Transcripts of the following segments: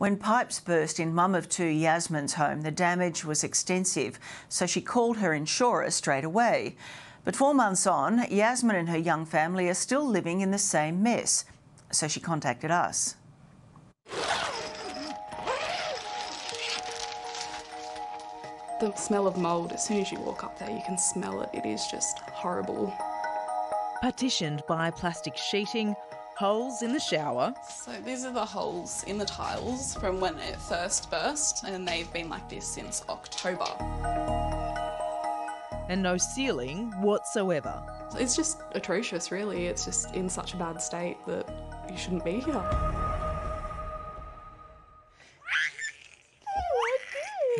When pipes burst in mum of two Yasmin's home, the damage was extensive, so she called her insurer straight away. But four months on, Yasmin and her young family are still living in the same mess, so she contacted us. The smell of mould, as soon as you walk up there, you can smell it. It is just horrible. Partitioned by plastic sheeting, holes in the shower. So these are the holes in the tiles from when it first burst, and they've been like this since October. And no ceiling whatsoever. It's just atrocious, really. It's just in such a bad state that you shouldn't be here.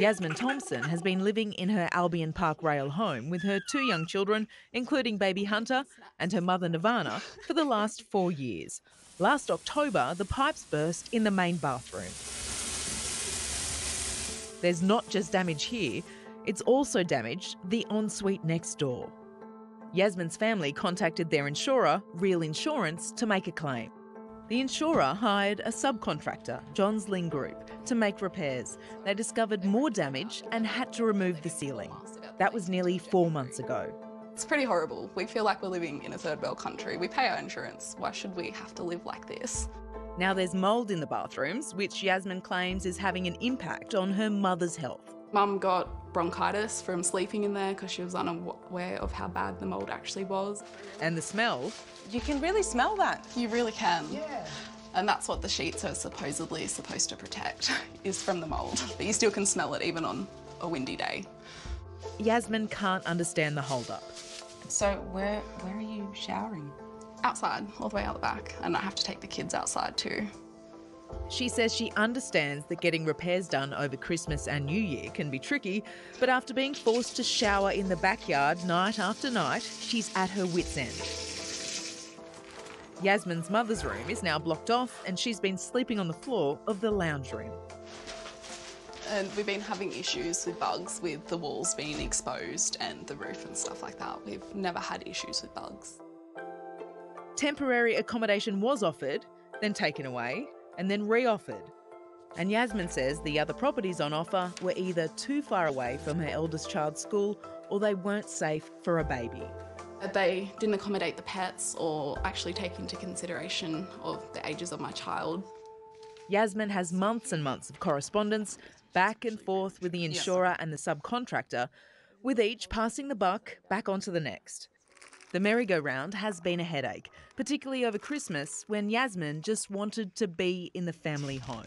Yasmin Thompson has been living in her Albion Park Rail home with her two young children, including baby Hunter and her mother Nirvana, for the last four years. Last October, the pipes burst in the main bathroom. There's not just damage here, it's also damaged the ensuite next door. Yasmin's family contacted their insurer, Real Insurance, to make a claim. The insurer hired a subcontractor, Johns Lyng Group, to make repairs. They discovered more damage and had to remove the ceiling. That was nearly four months ago. It's pretty horrible. We feel like we're living in a third world country. We pay our insurance. Why should we have to live like this? Now there's mould in the bathrooms, which Yasmin claims is having an impact on her mother's health. Mum got bronchitis from sleeping in there because she was unaware of how bad the mould actually was. And the smell? You can really smell that. You really can. Yeah. And that's what the sheets are supposedly supposed to protect, is from the mould. But you still can smell it even on a windy day. Yasmin can't understand the hold-up. So where, where are you showering? Outside, all the way out the back. And I have to take the kids outside too. She says she understands that getting repairs done over Christmas and New Year can be tricky, but after being forced to shower in the backyard night after night, she's at her wits' end. Yasmin's mother's room is now blocked off and she's been sleeping on the floor of the lounge room. And we've been having issues with bugs with the walls being exposed and the roof and stuff like that. We've never had issues with bugs. Temporary accommodation was offered, then taken away, and then re-offered. And Yasmin says the other properties on offer were either too far away from her eldest child's school or they weren't safe for a baby. They didn't accommodate the pets or actually take into consideration of the ages of my child. Yasmin has months and months of correspondence back and forth with the insurer and the subcontractor, with each passing the buck back onto the next. The merry-go-round has been a headache, particularly over Christmas when Yasmin just wanted to be in the family home.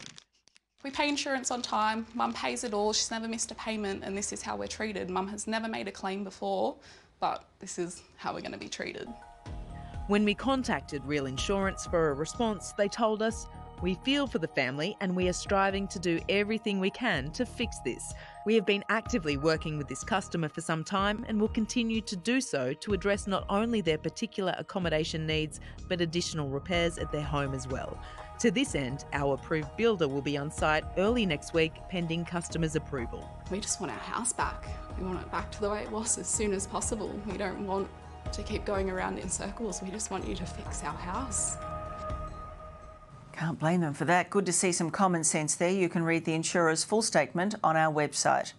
We pay insurance on time, mum pays it all, she's never missed a payment and this is how we're treated. Mum has never made a claim before, but this is how we're going to be treated. When we contacted Real Insurance for a response, they told us we feel for the family and we are striving to do everything we can to fix this. We have been actively working with this customer for some time and will continue to do so to address not only their particular accommodation needs but additional repairs at their home as well. To this end, our approved builder will be on site early next week pending customers' approval. We just want our house back. We want it back to the way it was as soon as possible. We don't want to keep going around in circles. We just want you to fix our house. Can't blame them for that. Good to see some common sense there. You can read the insurer's full statement on our website.